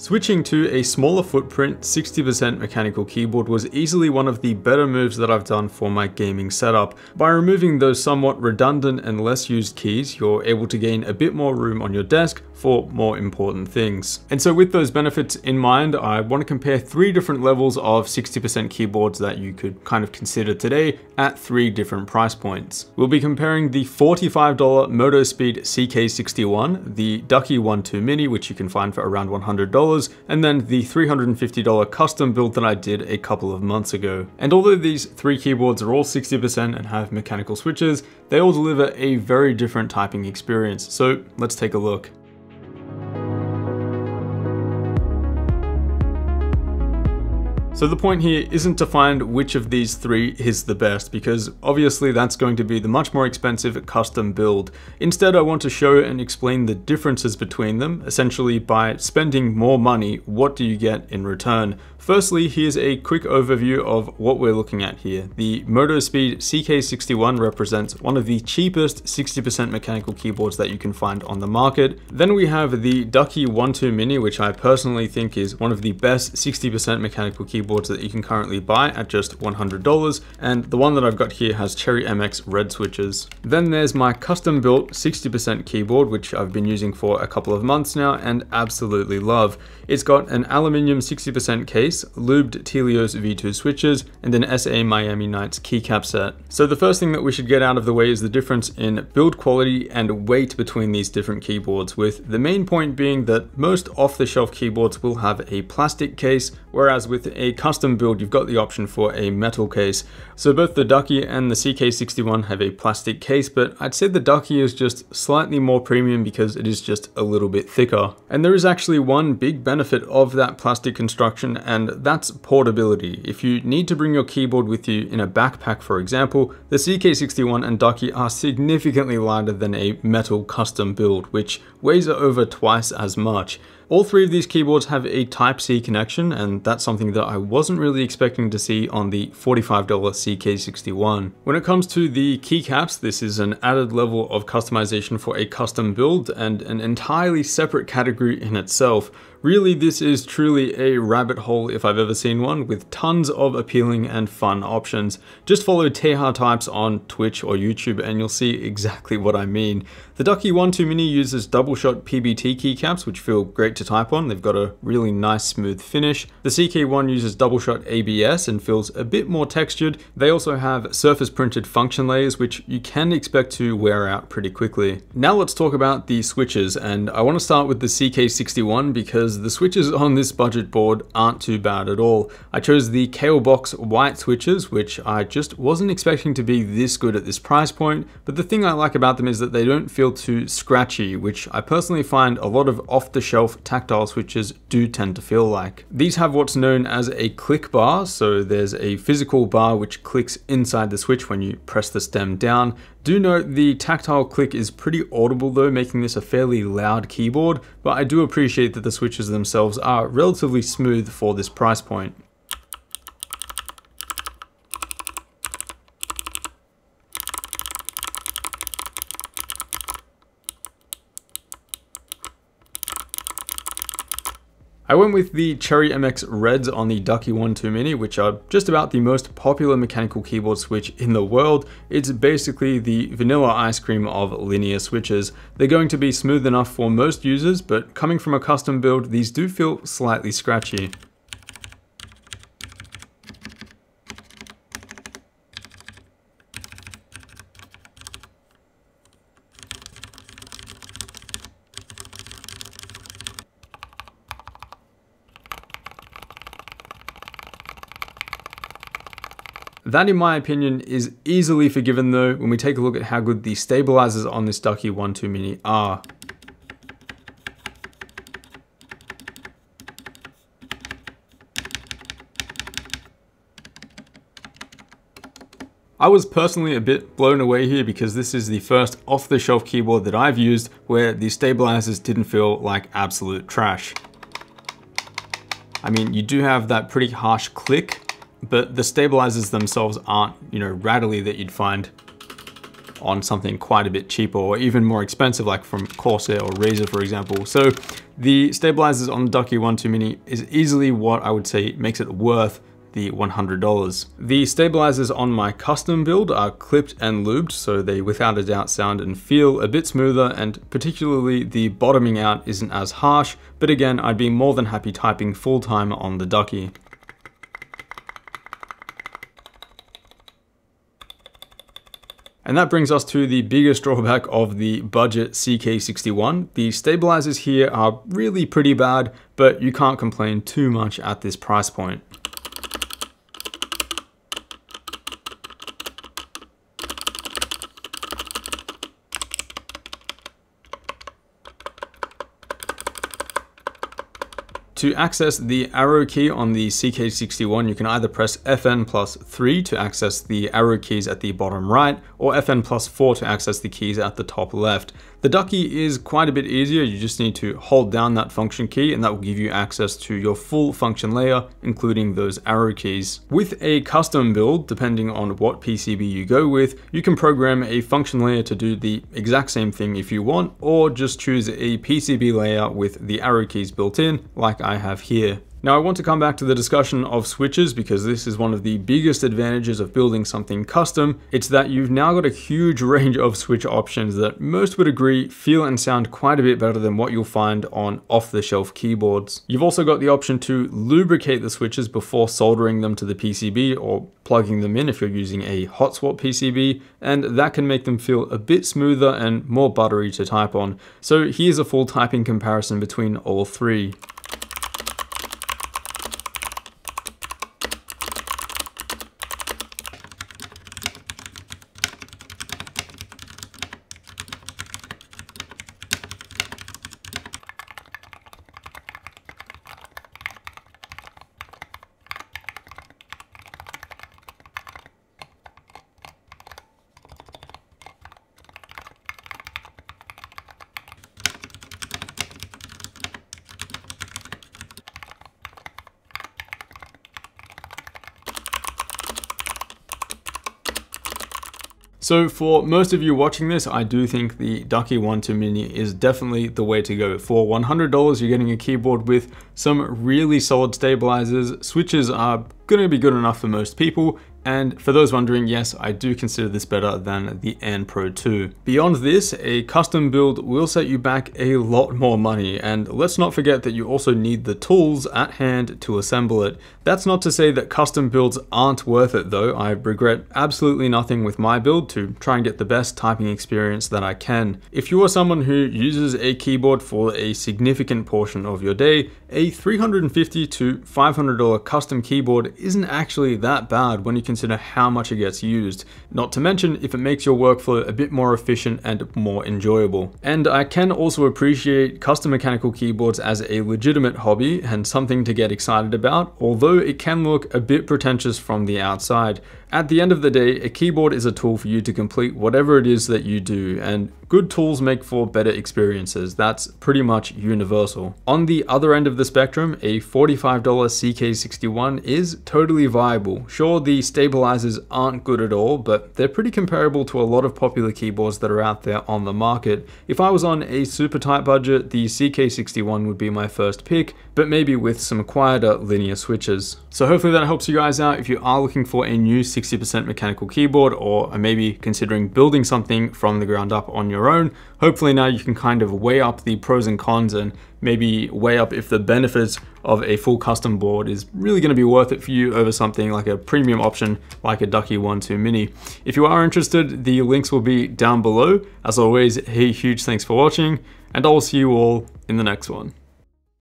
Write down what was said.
Switching to a smaller footprint 60% mechanical keyboard was easily one of the better moves that I've done for my gaming setup. By removing those somewhat redundant and less used keys, you're able to gain a bit more room on your desk for more important things. And so with those benefits in mind, I want to compare three different levels of 60% keyboards that you could kind of consider today at three different price points. We'll be comparing the $45 MotoSpeed CK61, the Ducky One 2 Mini, which you can find for around $100, and then the $350 custom build that I did a couple of months ago. And although these three keyboards are all 60% and have mechanical switches, they all deliver a very different typing experience. So let's take a look. So the point here isn't to find which of these three is the best, because obviously that's going to be the much more expensive custom build. Instead, I want to show and explain the differences between them, essentially by spending more money, what do you get in return? Firstly, here's a quick overview of what we're looking at here. The MotoSpeed CK61 represents one of the cheapest 60% mechanical keyboards that you can find on the market. Then we have the Ducky One 2 Mini, which I personally think is one of the best 60% mechanical keyboards that you can currently buy at just $100. And the one that I've got here has Cherry MX red switches. Then there's my custom built 60% keyboard, which I've been using for a couple of months now and absolutely love. It's got an aluminium 60% case, lubed Tealios V2 switches, and an SA Miami Nights keycap set. So the first thing that we should get out of the way is the difference in build quality and weight between these different keyboards, with the main point being that most off-the-shelf keyboards will have a plastic case, whereas with a custom build you've got the option for a metal case. So both the Ducky and the CK61 have a plastic case, but I'd say the Ducky is just slightly more premium because it is just a little bit thicker. And there is actually one big benefit of that plastic construction and that's portability. If you need to bring your keyboard with you in a backpack for example, the CK61 and Ducky are significantly lighter than a metal custom build which weighs over twice as much. All three of these keyboards have a Type-C connection, and that's something that I wasn't really expecting to see on the $45 CK61. When it comes to the keycaps, this is an added level of customization for a custom build and an entirely separate category in itself. Really, this is truly a rabbit hole if I've ever seen one, with tons of appealing and fun options. Just follow Taeha Types on Twitch or YouTube and you'll see exactly what I mean. The Ducky One 2 Mini uses double shot PBT keycaps, which feel great to type on. They've got a really nice smooth finish. The CK61 uses double shot ABS and feels a bit more textured. They also have surface printed function layers, which you can expect to wear out pretty quickly. Now let's talk about the switches, and I want to start with the CK61 because the switches on this budget board aren't too bad at all. I chose the Kailh Box white switches, which I just wasn't expecting to be this good at this price point, but the thing I like about them is that they don't feel too scratchy, which I personally find a lot of off-the-shelf tactile switches do tend to feel like. These have what's known as a click bar, so there's a physical bar which clicks inside the switch when you press the stem down. Do note the tactile click is pretty audible though, making this a fairly loud keyboard, but I do appreciate that the switches themselves are relatively smooth for this price point. I went with the Cherry MX Reds on the Ducky One 2 Mini, which are just about the most popular mechanical keyboard switch in the world. It's basically the vanilla ice cream of linear switches. They're going to be smooth enough for most users, but coming from a custom build, these do feel slightly scratchy. That, in my opinion, is easily forgiven though when we take a look at how good the stabilizers on this Ducky One 2 Mini are. I was personally a bit blown away here because this is the first off-the-shelf keyboard that I've used where the stabilizers didn't feel like absolute trash. I mean, you do have that pretty harsh click but the stabilizers themselves aren't, you know, rattly that you'd find on something quite a bit cheaper or even more expensive like from Corsair or Razer for example. So the stabilizers on the Ducky One 2 Mini is easily what I would say makes it worth the $100. The stabilizers on my custom build are clipped and lubed so they without a doubt sound and feel a bit smoother and particularly the bottoming out isn't as harsh, but again I'd be more than happy typing full time on the Ducky. And that brings us to the biggest drawback of the budget CK61. The stabilizers here are really pretty bad, but you can't complain too much at this price point. To access the arrow key on the CK61, you can either press FN plus 3 to access the arrow keys at the bottom right, or FN plus 4 to access the keys at the top left. The Ducky is quite a bit easier, you just need to hold down that function key and that will give you access to your full function layer, including those arrow keys. With a custom build, depending on what PCB you go with, you can program a function layer to do the exact same thing if you want, or just choose a PCB layer with the arrow keys built in, like I have here. Now I want to come back to the discussion of switches because this is one of the biggest advantages of building something custom. It's that you've now got a huge range of switch options that most would agree feel and sound quite a bit better than what you'll find on off-the-shelf keyboards. You've also got the option to lubricate the switches before soldering them to the PCB or plugging them in if you're using a hot swap PCB, and that can make them feel a bit smoother and more buttery to type on. So here's a full typing comparison between all three. So for most of you watching this, I do think the Ducky One 2 Mini is definitely the way to go. For $100, you're getting a keyboard with some really solid stabilizers. Switches are going to be good enough for most people, and for those wondering, yes, I do consider this better than the Anne Pro 2. Beyond this, a custom build will set you back a lot more money, and let's not forget that you also need the tools at hand to assemble it. That's not to say that custom builds aren't worth it though, I regret absolutely nothing with my build to try and get the best typing experience that I can. If you are someone who uses a keyboard for a significant portion of your day, a 350 to $500 custom keyboard isn't actually that bad when you can consider how much it gets used, not to mention if it makes your workflow a bit more efficient and more enjoyable. And I can also appreciate custom mechanical keyboards as a legitimate hobby and something to get excited about, although it can look a bit pretentious from the outside. At the end of the day, a keyboard is a tool for you to complete whatever it is that you do, and good tools make for better experiences. That's pretty much universal. On the other end of the spectrum, a $45 CK61 is totally viable. Sure, the stabilizers aren't good at all, but they're pretty comparable to a lot of popular keyboards that are out there on the market. If I was on a super tight budget, the CK61 would be my first pick, but maybe with some quieter linear switches. So hopefully that helps you guys out if you are looking for a new 60% mechanical keyboard or maybe considering building something from the ground up on your own. Hopefully now you can kind of weigh up the pros and cons and maybe weigh up if the benefits of a full custom board is really going to be worth it for you over something like a premium option like a Ducky One 2 Mini. If you are interested, the links will be down below. As always, a huge thanks for watching and I'll see you all in the next one.